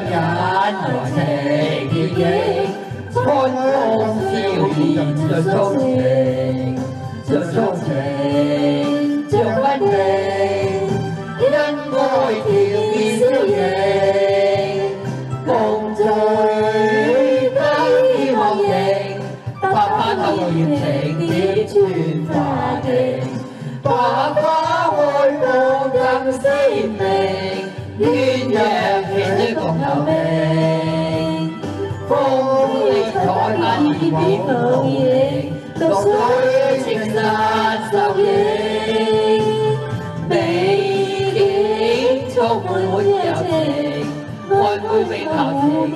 tâm nhãn của thể thiên nhiên Khôn ôm siêu đi trường sông thể Trường Nhân ngôi thiêu đi siêu thể Cùng trời Tăng hy vọng thể Tập phát thông hiệp thể Tiếp truyền và thể Tỏa phá hồi sinh mình khi nhà thì còn nào đây phong lịch thọ tan đi bị mờ yên đâu xôi sinh ra sao lên đây đến cho mỗi nhà mình mọi người mình hào